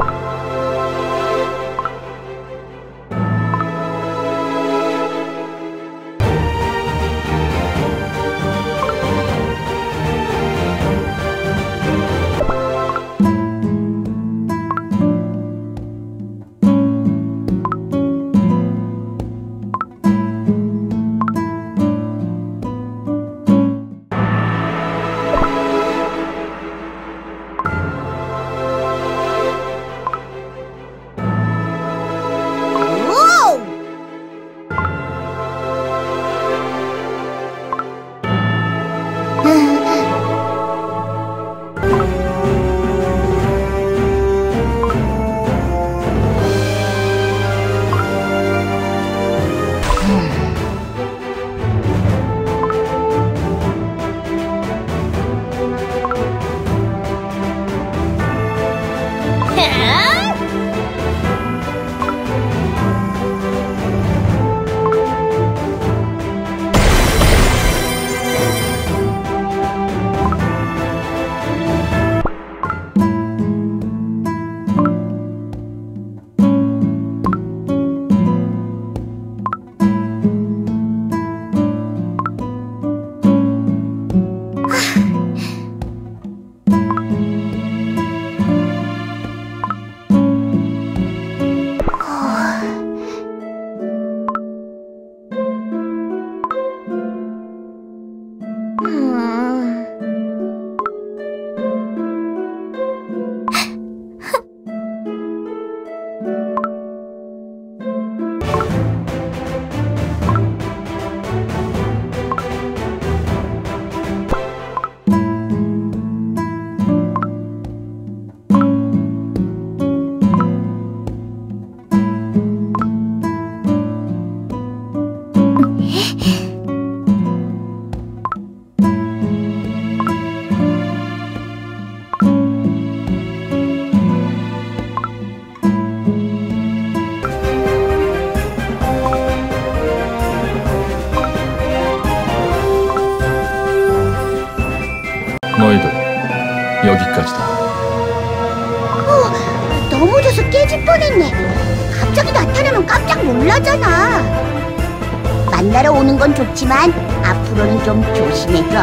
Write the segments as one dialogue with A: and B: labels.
A: 오!
B: 너희들 여기까지다.
A: 넘어져서 깨질 뻔했네. 갑자기 나타나면 깜짝 놀라잖아. 만나러 오는 건 좋지만 앞으로는 좀 조심해줘.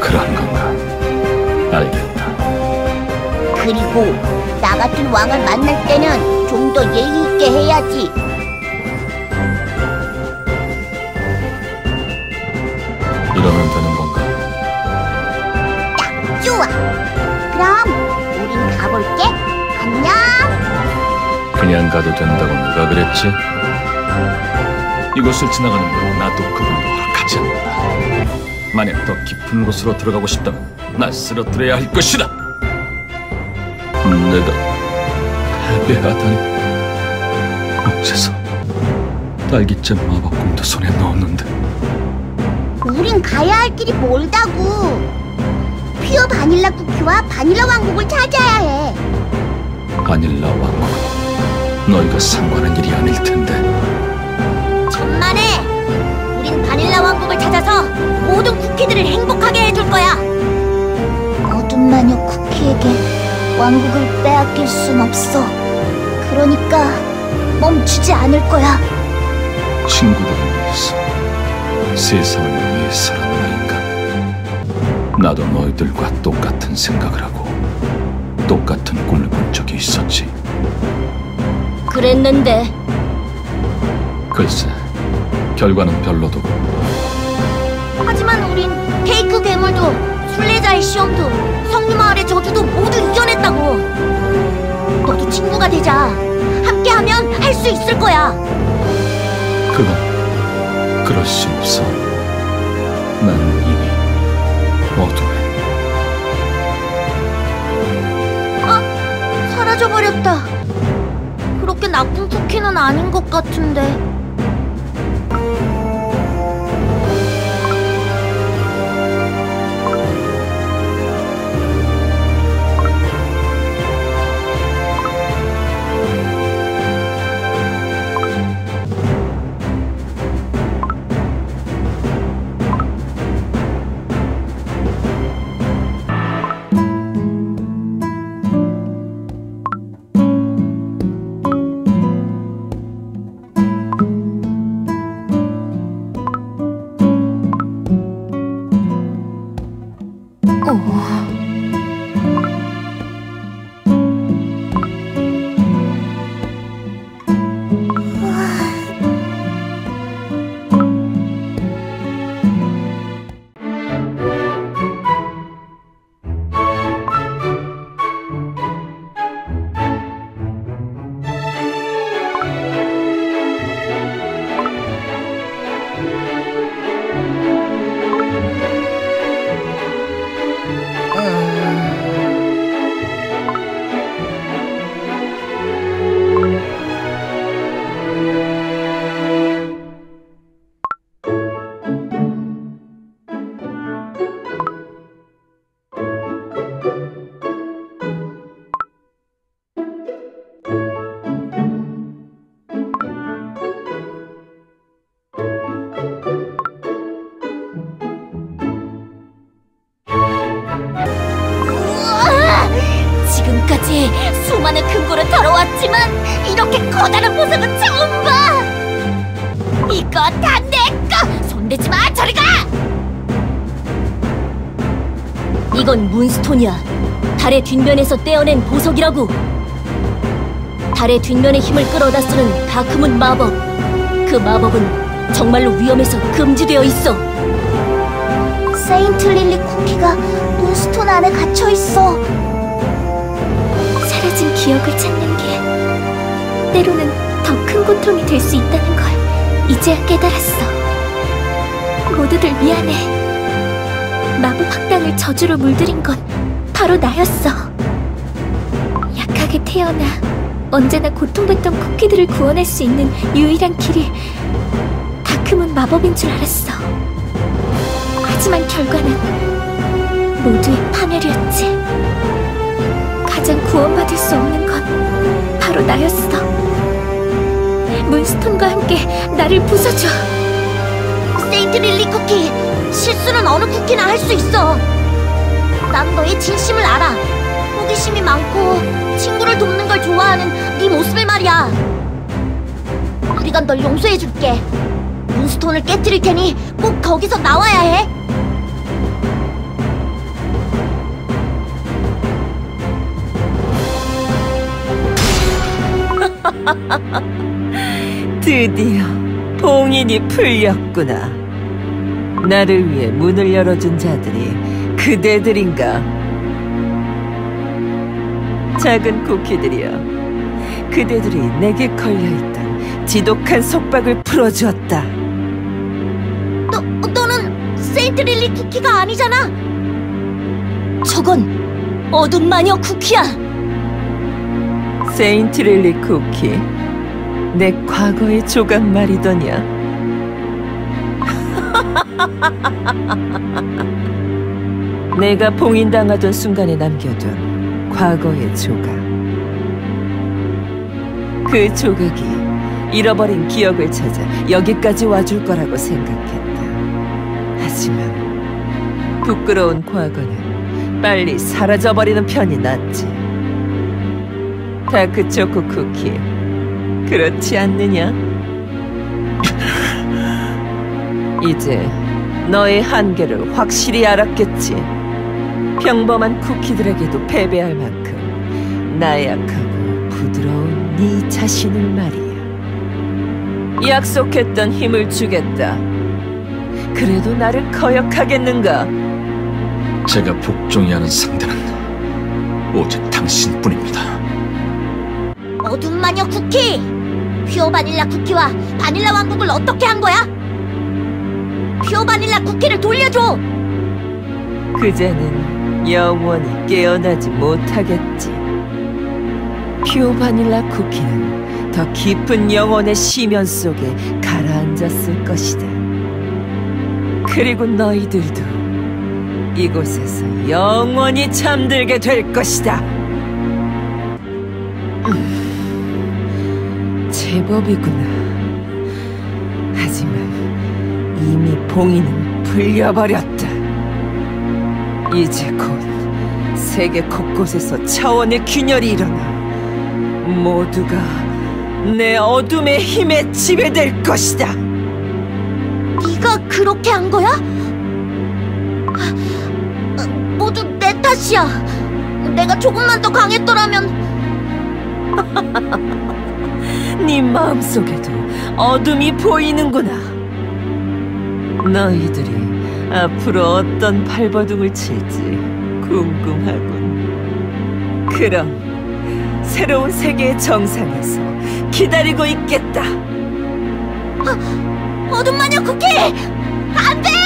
B: 그런 건가? 알겠다.
A: 그리고 나 같은 왕을 만날 때는 좀 더 예의 있게 해야지.
B: 이러면 되는 건가?
A: 딱 좋아. 그럼 우린 가볼게. 안녕.
B: 그냥 가도 된다고 누가 그랬지? 이곳을 지나가는 건 나도 그분도 허락하지 않는다. 만약 더 깊은 곳으로 들어가고 싶다면 날 쓰러뜨려야 할 것이다. 내가 패배하다니 어째서 딸기잼 마법공도 손에 넣었는데
A: 우린 가야 할 길이 멀다고. 퓨어 바닐라 쿠키와 바닐라 왕국을 찾아야 해.
B: 바닐라 왕국 너희가 상관한 일이 아닐 텐데
A: 쿠키들을 행복하게 해줄 거야. 어둠 마녀 쿠키에게 왕국을 빼앗길 순 없어. 그러니까 멈추지 않을 거야.
B: 친구들을 위해서 세상을 위해서라는 말인가 나도 너희들과 똑같은 생각을 하고 똑같은 꿈을 꾼 적이 있었지
A: 그랬는데
B: 글쎄 결과는 별로도
A: 하지만 우린 테이크 괴물도 순례자의 시험도 성류마을의 저주도 모두 이겨냈다고. 너도 친구가 되자. 함께하면 할 수 있을 거야.
B: 그건 그럴 수 없어 난 이미 어둠에
A: 아, 사라져버렸다. 그렇게 나쁜 쿠키는 아닌 것 같은데. 이렇게 커다란 보석은 처음 봐! 이거 다 내 거! 손대지 마! 저리 가! 이건 문스톤이야. 달의 뒷면에서 떼어낸 보석이라고. 달의 뒷면의 힘을 끌어다 쓰는 다크문 마법. 그 마법은 정말로 위험해서 금지되어 있어. 세인트 릴리 쿠키가 문스톤 안에 갇혀 있어.
C: 사라진 기억을 찾는 게 때로는 더 큰 고통이 될 수 있다는 걸 이제야 깨달았어. 모두들 미안해. 마법 학당을 저주로 물들인 건 바로 나였어. 약하게 태어나 언제나 고통받던 쿠키들을 구원할 수 있는 유일한 길이 다크문 마법인 줄 알았어. 하지만 결과는 모두의 파멸이었지. 가장 구원받을 수 없는 건 바로 나였어. 문스톤과 함께 나를 부숴줘.
A: 세인트 릴리 쿠키, 실수는 어느 쿠키나 할 수 있어. 난 너의 진심을 알아. 호기심이 많고 친구를 돕는 걸 좋아하는 네 모습을 말이야. 우리가 널 용서해줄게. 문스톤을 깨뜨릴 테니 꼭 거기서 나와야 해.
D: 드디어 봉인이 풀렸구나. 나를 위해 문을 열어준 자들이 그대들인가? 작은 쿠키들이여. 그대들이 내게 걸려있던 지독한 속박을 풀어주었다.
A: 너, 너는 세인트 릴리 쿠키가 아니잖아. 저건 어둠 마녀 쿠키야.
D: 세인트 릴리 쿠키. 내 과거의 조각 말이더냐. 내가 봉인당하던 순간에 남겨둔 과거의 조각. 그 조각이 잃어버린 기억을 찾아 여기까지 와줄 거라고 생각했다. 하지만 부끄러운 과거는 빨리 사라져버리는 편이 낫지. 다크 초코 쿠키. 그렇지 않느냐? 이제 너의 한계를 확실히 알았겠지. 평범한 쿠키들에게도 패배할 만큼 나약하고 부드러운 네 자신을 말이야. 약속했던 힘을 주겠다. 그래도 나를 거역하겠는가?
B: 제가 복종해야 하는 상대는 오직 당신뿐입니다.
A: 어둠 마녀 쿠키! 퓨어 바닐라 쿠키와 바닐라 왕국을 어떻게 한 거야? 퓨어 바닐라 쿠키를 돌려줘!
D: 그자는 영원히 깨어나지 못하겠지. 퓨어 바닐라 쿠키는 더 깊은 영혼의 심연 속에 가라앉았을 것이다. 그리고 너희들도 이곳에서 영원히 잠들게 될 것이다. 음, 제법이구나. 하지만 이미 봉인은 풀려버렸다. 이제 곧 세계 곳곳에서 차원의 균열이 일어나 모두가 내 어둠의 힘에 지배될 것이다.
A: 네가 그렇게 한 거야? 아, 모두 내 탓이야. 내가 조금만 더 강했더라면
D: 네 마음속에도 어둠이 보이는구나. 너희들이 앞으로 어떤 발버둥을 칠지 궁금하군. 그럼 새로운 세계의 정상에서 기다리고 있겠다.
A: 어둠 마녀 쿠키! 안 돼!